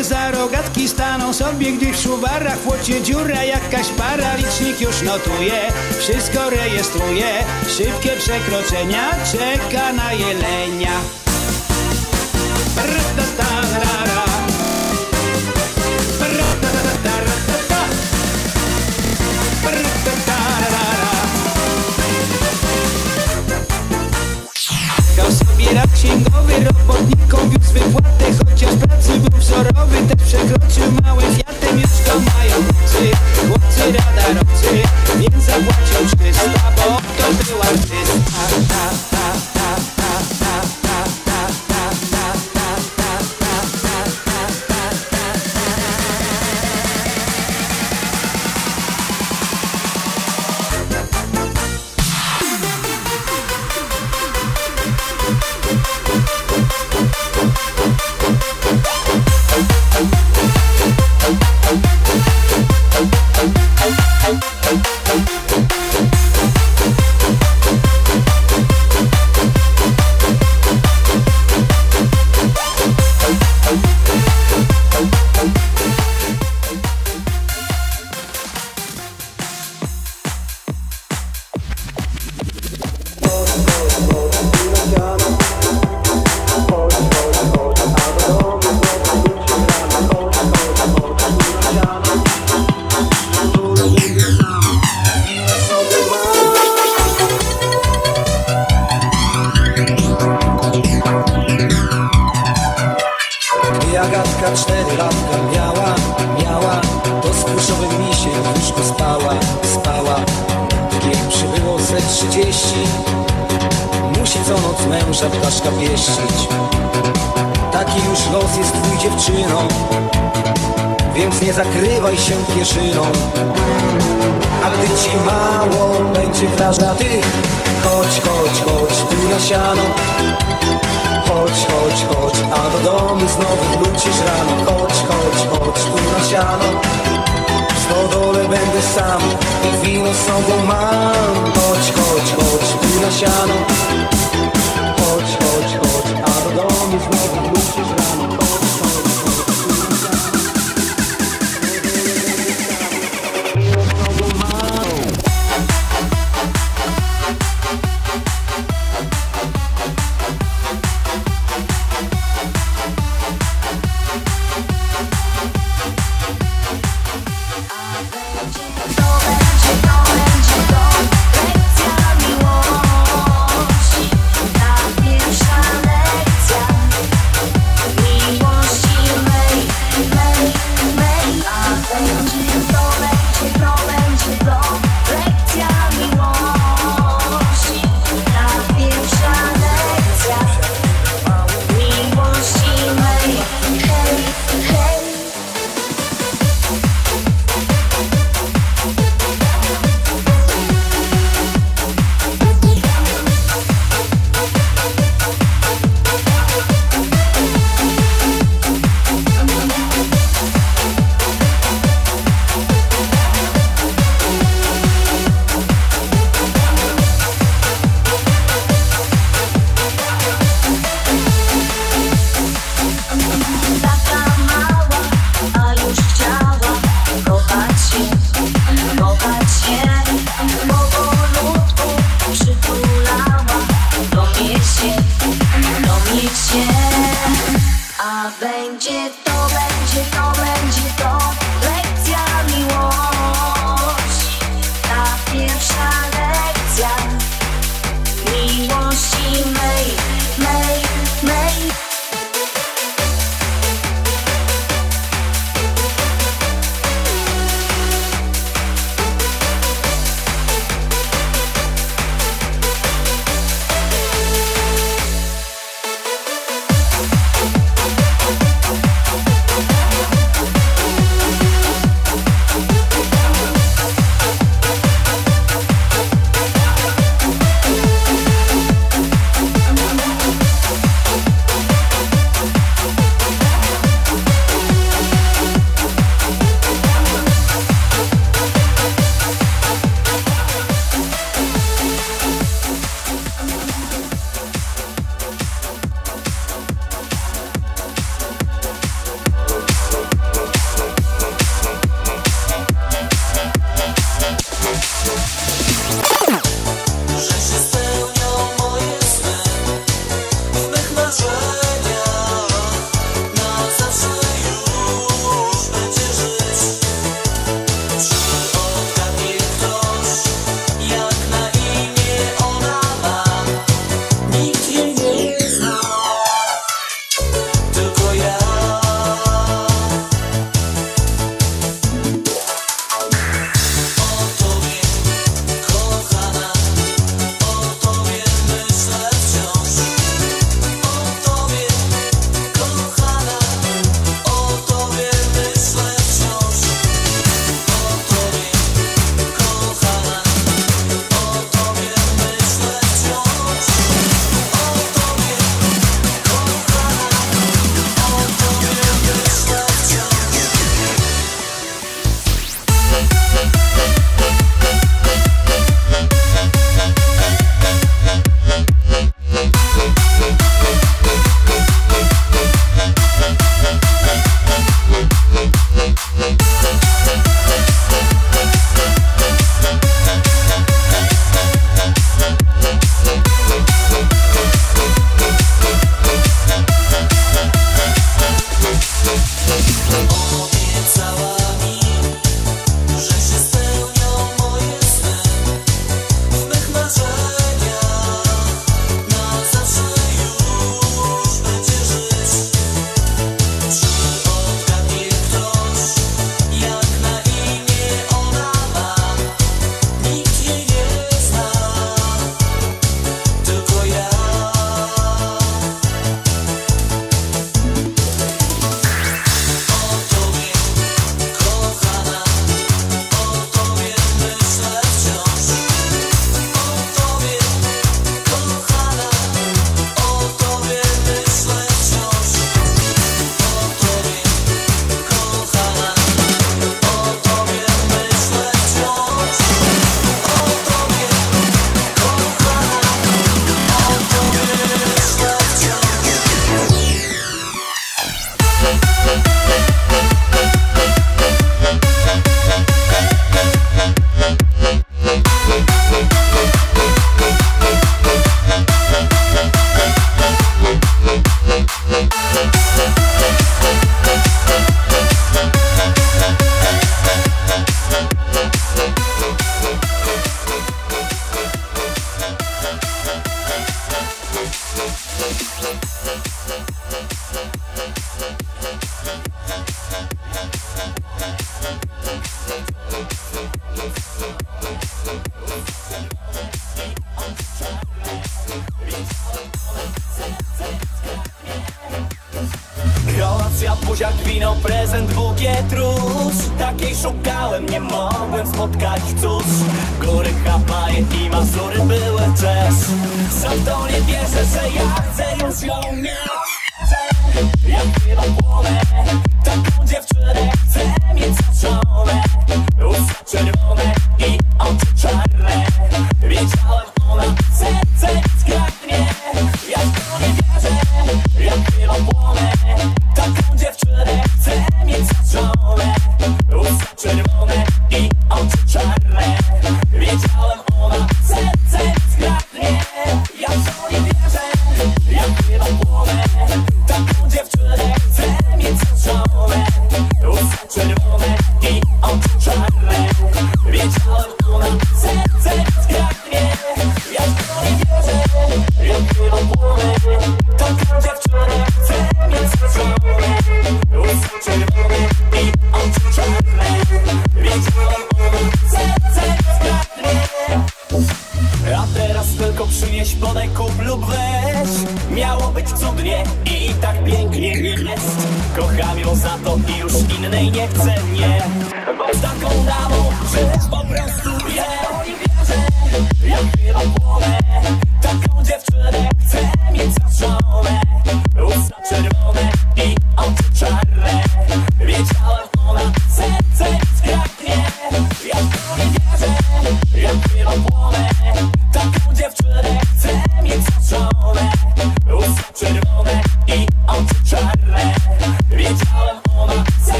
Za rogatki staną sobie gdzieś w szuwarach W łocie dziura jakaś para, licznik już notuje Wszystko rejestruje, szybkie przekroczenia Czeka na jelenia.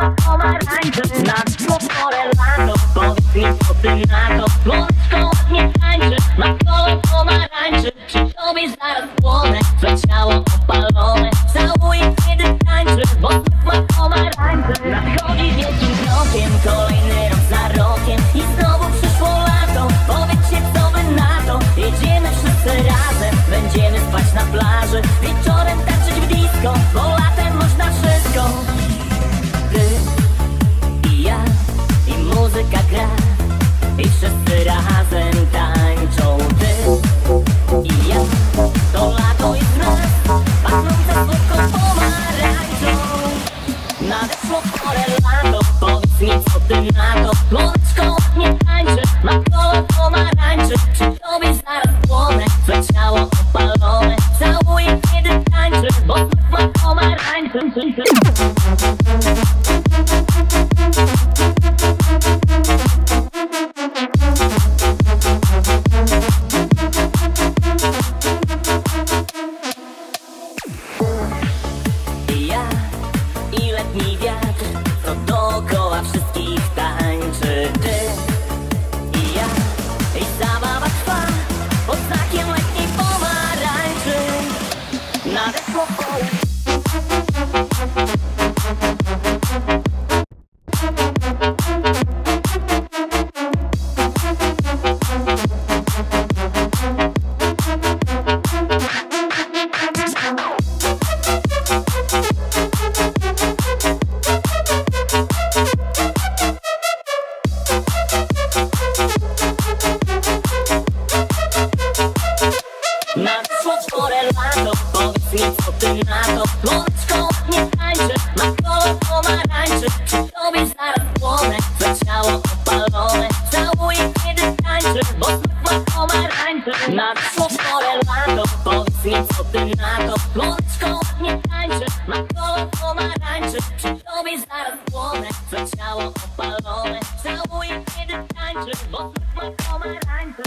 Kupa pomarańczy nad dwóch mi na to nie tańczy Ma koło pomarańczy. Przy tobie zaraz płonę Za ciało tańczyć To mi zaraz płonę To ciało opalone Całuję kiedy tańczy Bo ma pomarańcze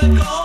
Go.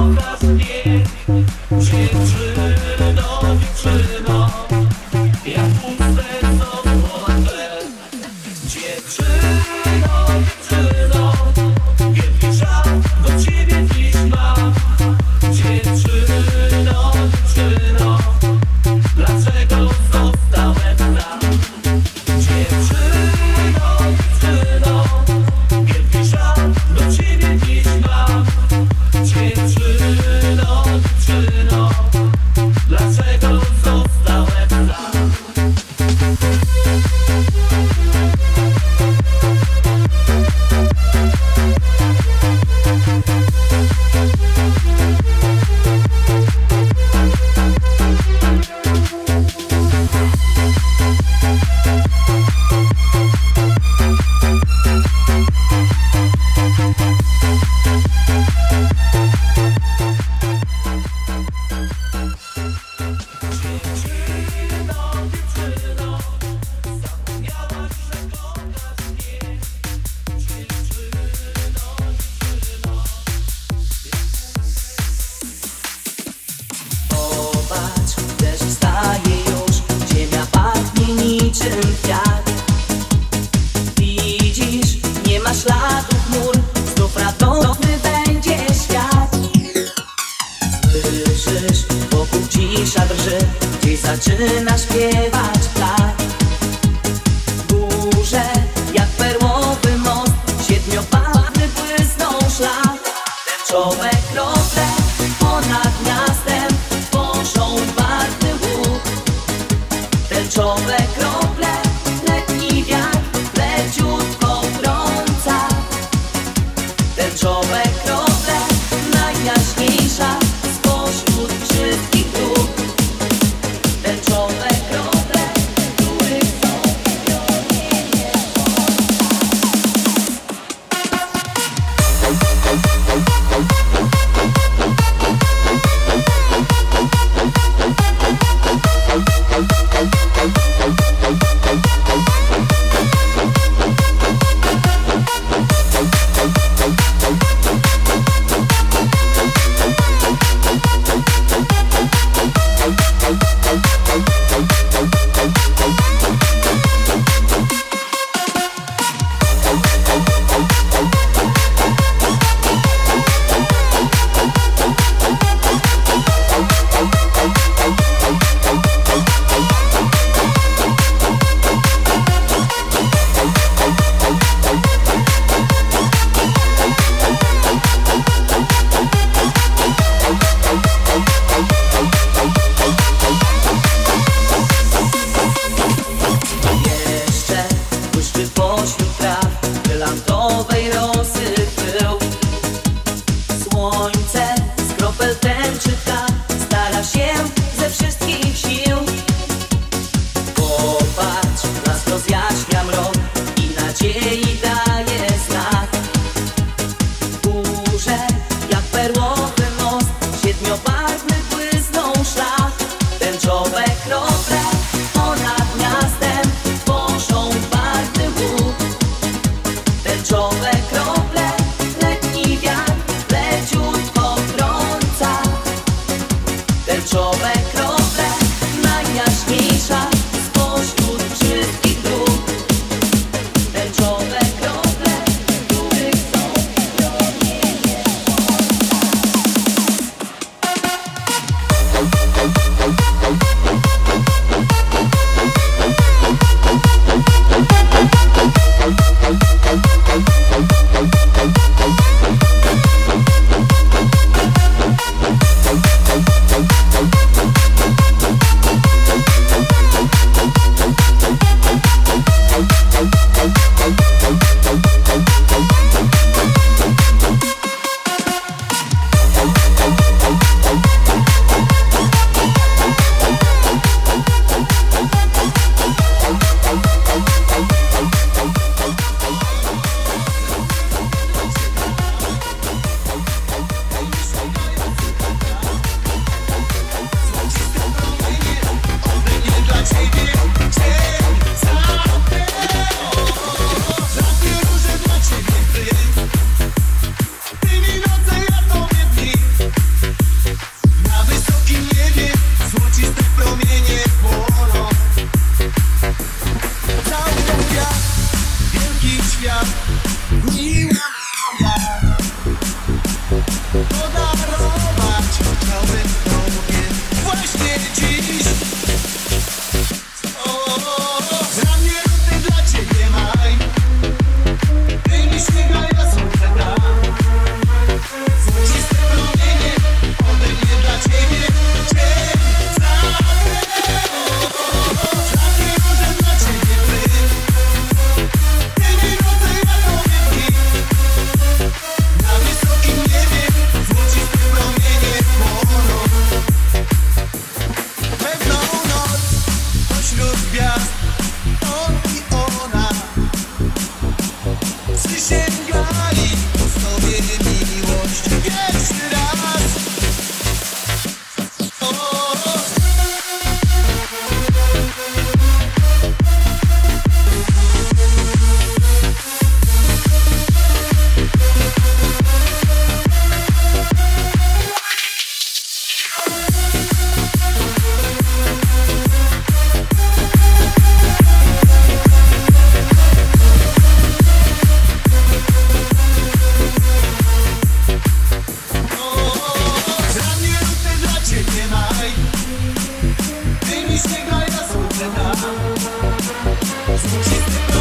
She's the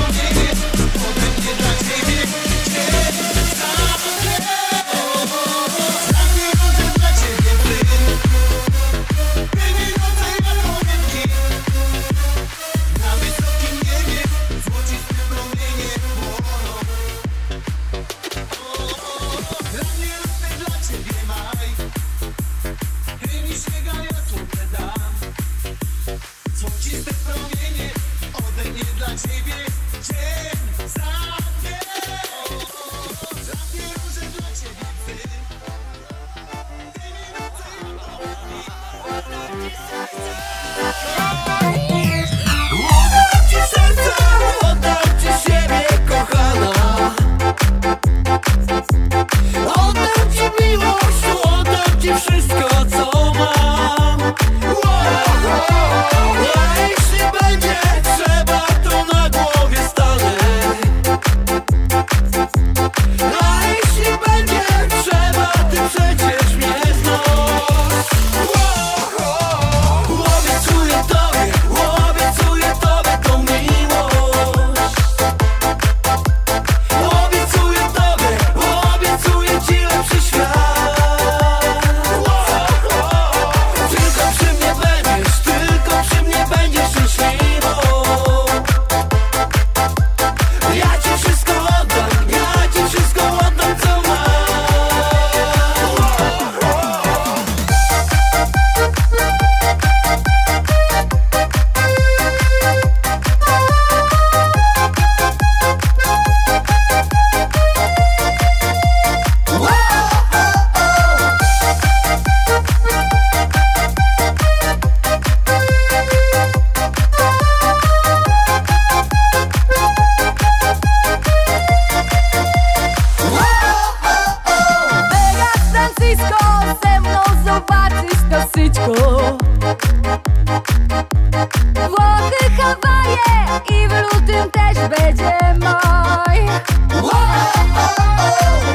Włochy, Hawaje i w lutym też będzie moj.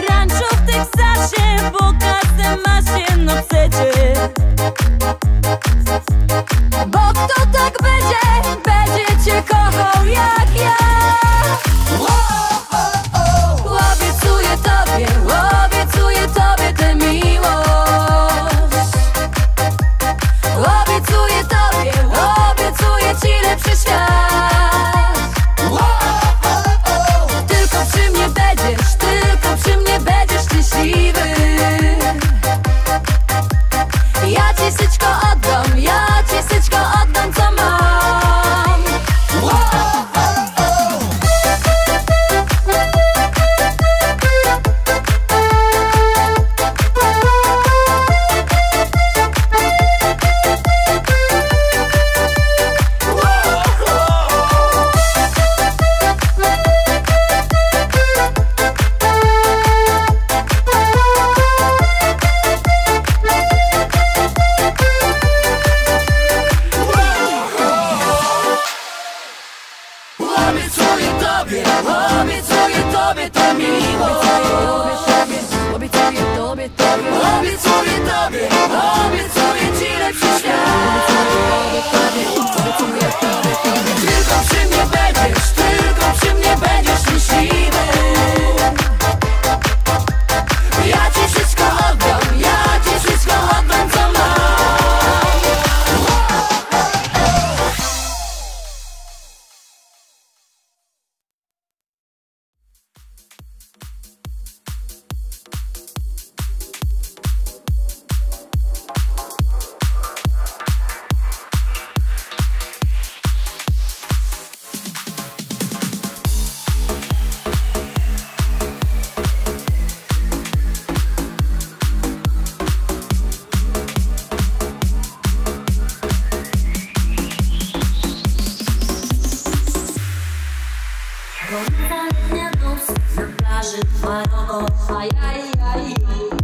Rancho w Teksasie, bo kasę masz jedno chcecie Bo kto tak będzie, będzie cię kochał jak ja. marzy, Maroko, ajajajaj.